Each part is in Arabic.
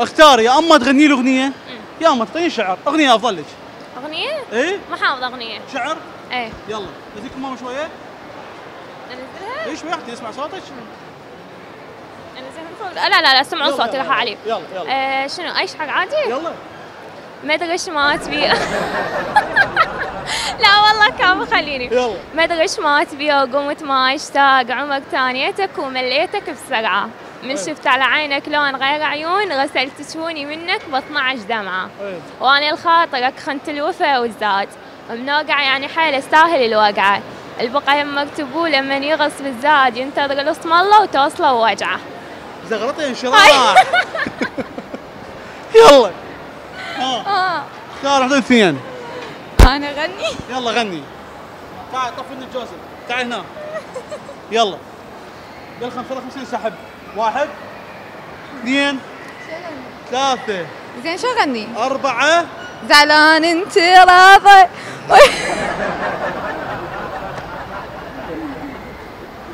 اختار يا أما تغني له أغنية؟ يا أما تعطيني شعر. أغنية افضل لك أغنية؟ إيه؟ ما حافظ أغنية. شعر؟ إيه. يلا. نزيدكم ماما شوية. انزلها إيش ويحتي يسمع صوتك؟ لا لا لا سمعوا صوتي راح علي. يلا يلا. آه شنو؟ أي حق عادي؟ يلا. ما ادري إيش ما تبي لا والله كان بخليني يلا. ما ادري إيش ما تبي وقمت ما اشتاق عمرك تانيتك ومليتك بسرعة. من شفت على عينك لون غير عيون غسلت شوني منك ب 12 دمعة. إيه. وأنا لخاطرك خنت الوفا والزاد. منوقع يعني حيل استاهل الوقعة. البقى يمك تبو لمن يغص بالزاد ينتظر الأسم الله وتوصله وجعة. زغرطي انشراح يلا. ها. آه. اختار واحدة اثنين أنا غني. يلا غني. تعال طفي لنا جوزف تعال هنا. يلا. يلا 55 سحب. واحد. اثنين. ثلاثة. زين شو أغني؟ أربعة. زعلان أنت راضي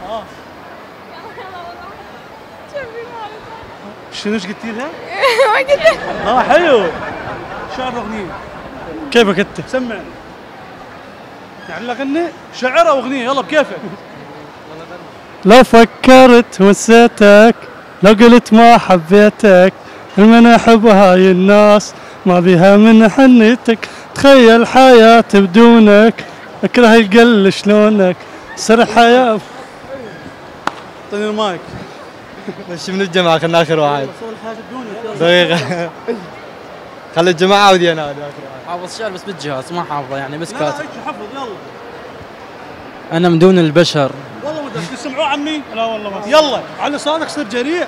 آه. شنو إيش قلتي لها؟ ما قلت. آه حلو. شعر أغنية. كيفك أنت؟ سمع. يعني لا غني شعر أو أغنية؟ يلا بكيفك. لو فكرت ونسيتك لو قلت ما حبيتك من أحب هاي الناس؟ ما بيها من حنيتك. تخيل حياتي بدونك. أكره القل شلونك؟ سر حياة. اعطيني المايك. بس من الجماعة خلنا آخر واحد. دقيقة. خلي الجماعة ودي أنا حافظ شعر بس بالجهاز ما حافظه يعني بس كاتب. إيش حفظ يلا. أنا من دون البشر. تسمعوه عمي؟ لا والله ما يلا على صوتك صير جريء.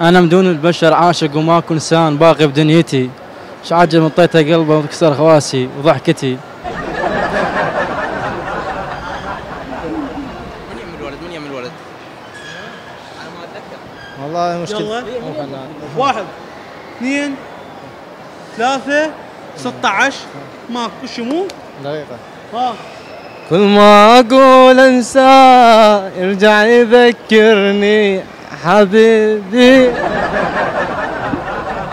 أنا من دون البشر عاشق وماكو انسان باقي بدنيتي. شعجل مطيته قلبه وكسر خواسي وضحكتي. من يم الولد من يم الولد. والله مشكلة. يلا. واحد اثنين ثلاثة 16 ماكو شمو دقيقة. ها. كل ما أقول أنسى يرجع يذكرني حبيبي.